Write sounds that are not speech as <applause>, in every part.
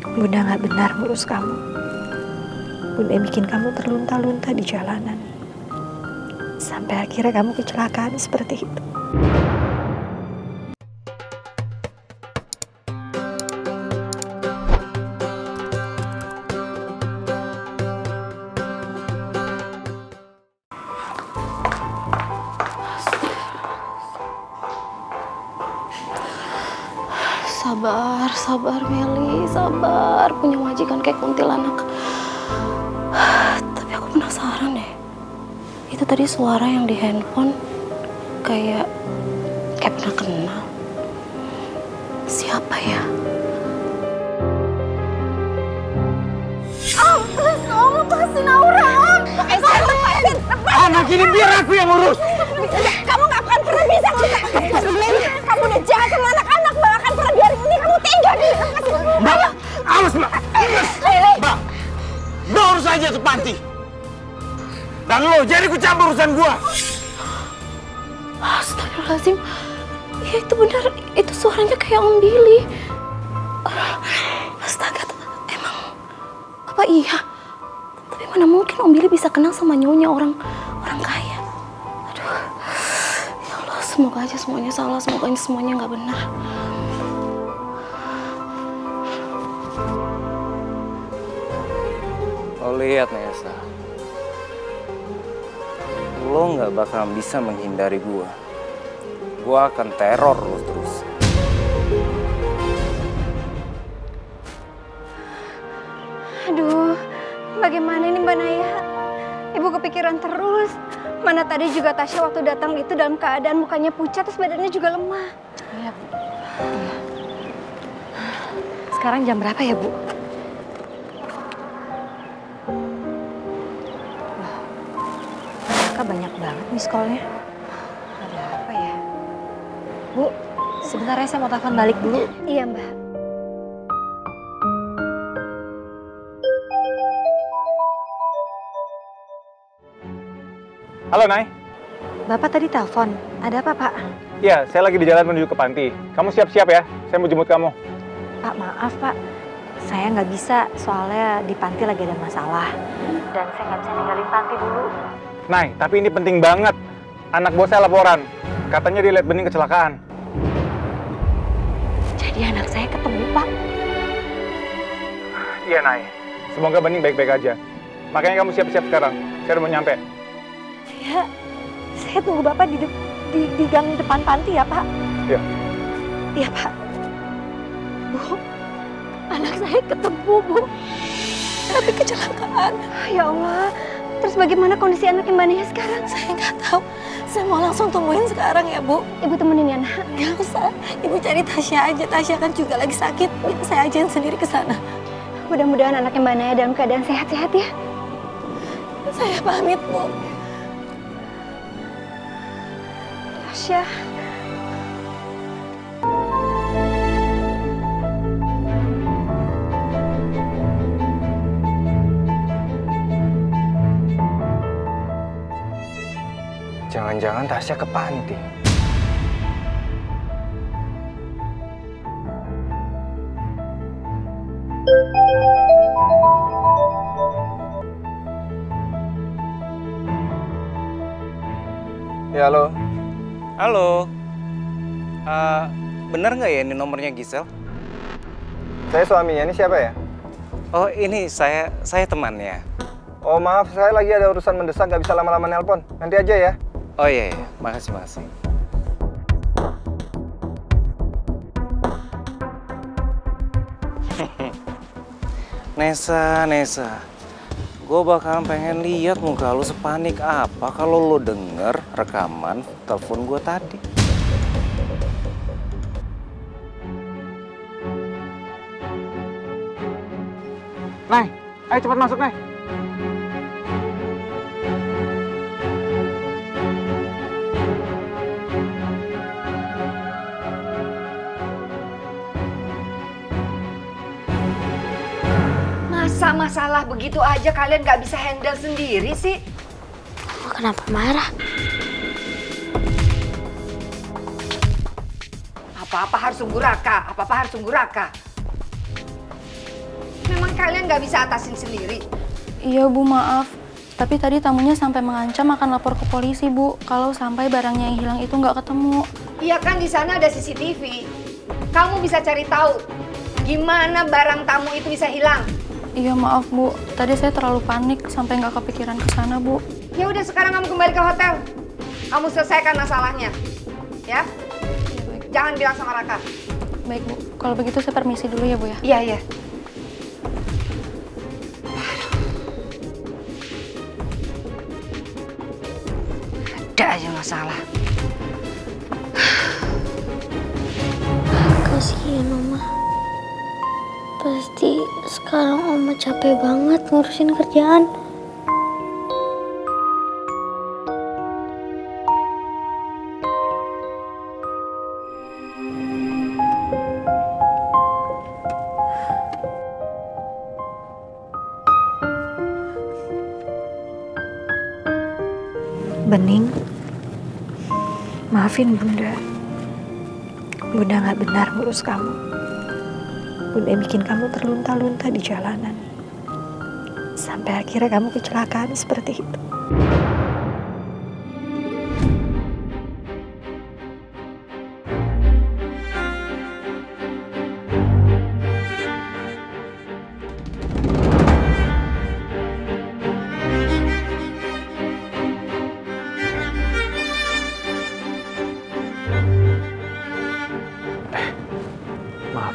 Bunda nggak benar ngurus kamu. Bunda bikin kamu terlunta-lunta di jalanan. Sampai akhirnya kamu kecelakaan seperti itu. Sabar, sabar Meli, sabar. Punya majikan kayak kuntilanak. Tapi aku penasaran deh. Itu tadi suara yang di handphone kayak kayak pernah kenal. Siapa ya? Om, please Om, lepasin Aura Om. Lepasin, lepasin, lepasin. Anak ini biar aku yang urus. Kamu gak akan pernah bisa Kamu udah jahat sama awas mbak. Mbak, mbak urus aja tuh panti. Dan lo jadi ku campur urusan gua. Astagfirullahaladzim. Ya itu benar, itu suaranya kayak Om Billy. Astaga, emang apa iya? Tapi mana mungkin Om Billy bisa kenal sama nyonya orang orang kaya? Aduh, ya Allah, semoga aja semuanya salah, semoga ini semuanya nggak benar. Lo lihat Nesa, lo nggak bakal bisa menghindari gua. Gua akan teror lo terus. Aduh, bagaimana ini Mbak Naya? Ibu kepikiran terus. Mana tadi juga Tasya waktu datang itu dalam keadaan mukanya pucat terus badannya juga lemah. Iya, Bu. Sekarang jam berapa ya, Bu? Miss call-nya. Ada apa ya? Bu, sebentar ya saya mau telepon balik dulu. Iya Mbak. Halo, Nay. Bapak tadi telepon. Ada apa, Pak? Iya, saya lagi di jalan menuju ke panti. Kamu siap-siap ya, saya mau jemput kamu. Pak, maaf, Pak. Saya nggak bisa, soalnya di panti lagi ada masalah. Dan saya nggak bisa ninggalin panti dulu. Nay, tapi ini penting banget. Anak bos saya laporan. Katanya dia lihat bening kecelakaan. Jadi anak saya ketemu, Pak. Iya, Nay. Semoga bening baik-baik aja. Makanya kamu siap-siap sekarang. Saya udah mau nyampe. Ya, saya tunggu Bapak di, de- di, di gang depan panti ya, Pak. Iya. Iya, Pak. Bu, anak saya ketemu, Bu. Tapi kecelakaan. Ya Allah, terus bagaimana kondisi anaknya Mbak Naya sekarang? Saya nggak tahu. Saya mau langsung temuin sekarang ya, Bu. Ibu temenin ya, nak. Gak usah. Ibu cari Tasya aja. Tasya kan juga lagi sakit. Biar saya ajain sendiri ke sana. Mudah-mudahan anaknya Mbak Naya dalam keadaan sehat-sehat ya. Saya pamit, Bu. Tasya. Jangan-jangan Tasya ke panti. Ya, halo. Halo. Eh, bener nggak ya ini nomornya Gisel? Saya suaminya, ini siapa ya? Oh, ini saya saya temannya. Oh maaf, saya lagi ada urusan mendesak, nggak bisa lama-lama nelpon. Nanti aja ya. Oh iya, iya. makasih makasih. <laughs> Nesa, Nesa, gue bakalan pengen lihat muka lu sepanik apa kalau lu denger rekaman telepon gue tadi. Nay, ayo cepat masuk, Nay. Masa masalah begitu aja kalian gak bisa handle sendiri sih? Kenapa marah? Apa-apa harus sungguh raka, apa-apa harus sungguh raka. kalian nggak bisa atasin sendiri? Iya Bu, maaf. Tapi tadi tamunya sampai mengancam akan lapor ke polisi Bu, kalau sampai barangnya yang hilang itu nggak ketemu. Iya kan di sana ada CCTV. Kamu bisa cari tahu gimana barang tamu itu bisa hilang. Iya maaf Bu, tadi saya terlalu panik sampai nggak kepikiran ke sana Bu. Ya udah sekarang kamu kembali ke hotel. Kamu selesaikan masalahnya. Ya? Jangan bilang sama Raka. Baik Bu, kalau begitu saya permisi dulu ya Bu ya. Iya, iya. Ada aja masalah. Kasihan Oma. Pasti sekarang Oma capek banget ngurusin kerjaan. Bening, maafin Bunda. Bunda nggak benar ngurus kamu. Bunda bikin kamu terlunta-lunta di jalanan. Sampai akhirnya kamu kecelakaan seperti itu.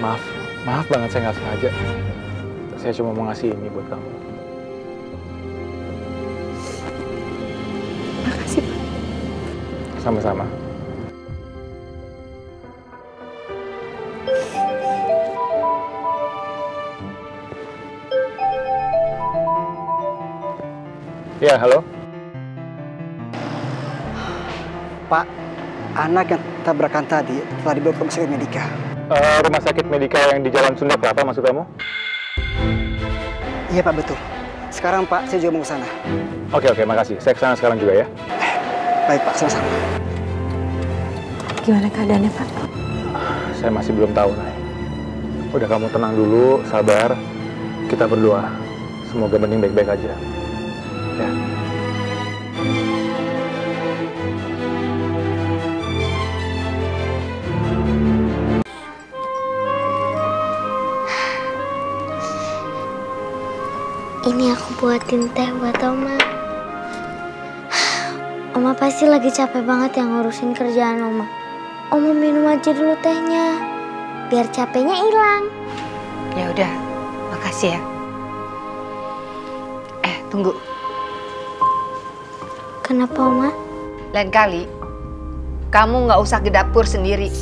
Maaf, maaf. Banget saya nggak sengaja. Saya cuma mau ngasih ini buat kamu. Makasih, Pak. Sama-sama. Ya, halo. Pak, anak yang tabrakan tadi telah dibawa ke rumah sakit Medika. Eh, rumah sakit medika yang di Jalan Sunda Kelapa maksud kamu? Iya Pak, betul. Sekarang Pak, saya juga mau ke sana. Oke, oke, makasih. Saya ke sana sekarang juga ya. Baik Pak, sama-sama. Gimana keadaannya, Pak? Saya masih belum tahu, Nay. Udah kamu tenang dulu, sabar. Kita berdoa. Semoga Bening baik-baik aja. Ya. Ini aku buatin teh buat Oma. Oma pasti lagi capek banget yang ngurusin kerjaan Oma. Oma minum aja dulu tehnya, biar capeknya hilang. Ya udah, makasih ya. Eh, tunggu. Kenapa Oma? Lain kali, kamu nggak usah ke dapur sendiri.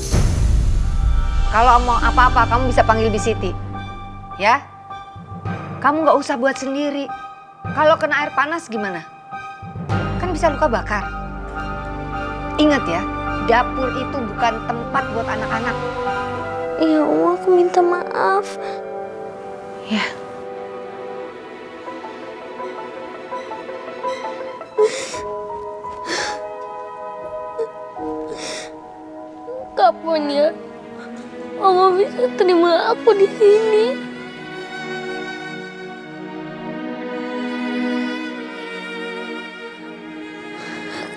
Kalau mau apa-apa, kamu bisa panggil Bisiti. Ya? Kamu nggak usah buat sendiri. Kalau kena air panas gimana? Kan bisa luka bakar. Ingat ya, dapur itu bukan tempat buat anak-anak. Ya Oma, aku minta maaf. Ya. Kapan ya Oma bisa terima aku di sini?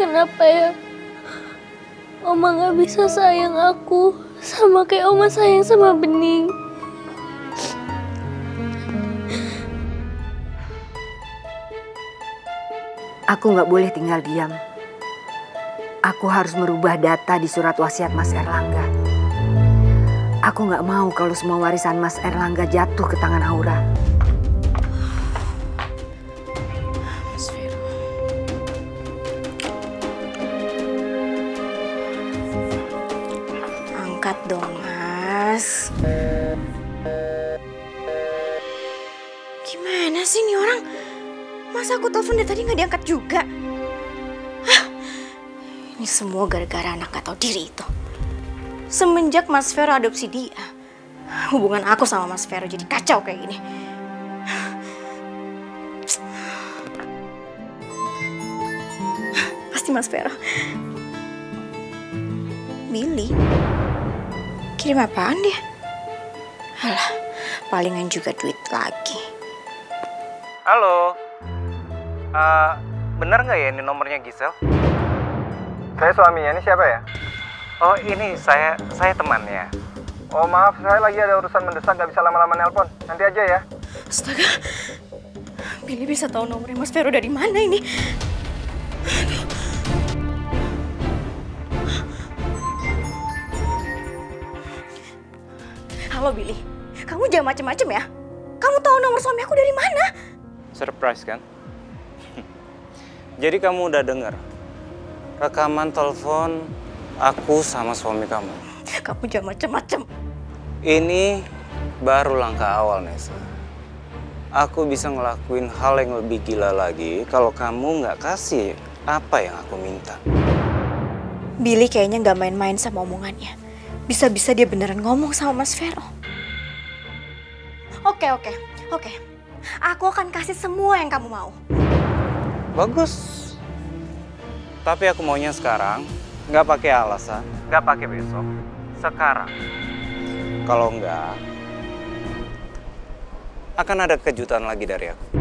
Kenapa ya? Oma gak bisa sayang aku sama kayak Oma sayang sama Bening. Aku nggak boleh tinggal diam. Aku harus merubah data di surat wasiat Mas Erlangga. Aku nggak mau kalau semua warisan Mas Erlangga jatuh ke tangan Aura. Gimana sih nih orang? Masa aku telepon dari tadi nggak diangkat juga? Hah? Ini semua gara-gara anak gak tahu diri itu. Semenjak Mas Vero adopsi dia, hubungan aku sama Mas Vero jadi kacau kayak gini. Pasti Mas Vero. Billy? Kirim apaan dia? Alah, palingan juga duit lagi. Halo. Uh, bener nggak ya ini nomornya Gisel? Saya suaminya, ini siapa ya? Oh ini saya saya temannya. Oh maaf, saya lagi ada urusan mendesak, nggak bisa lama-lama nelpon. Nanti aja ya. Astaga. Billy bisa tahu nomornya Mas Vero dari mana ini? Halo Billy, kamu jangan macem-macem ya. Kamu tahu nomor suami aku dari mana? Surprise kan? <laughs> Jadi kamu udah denger rekaman telepon aku sama suami kamu. Kamu jangan macem-macem. Ini baru langkah awal, Nesa. Aku bisa ngelakuin hal yang lebih gila lagi kalau kamu nggak kasih apa yang aku minta. Billy kayaknya nggak main-main sama omongannya. Bisa-bisa dia beneran ngomong sama Mas Vero. Oke, oke, oke. Aku akan kasih semua yang kamu mau. Bagus. Tapi aku maunya sekarang, nggak pakai alasan, nggak pakai besok. Sekarang. Kalau nggak, akan ada kejutan lagi dari aku.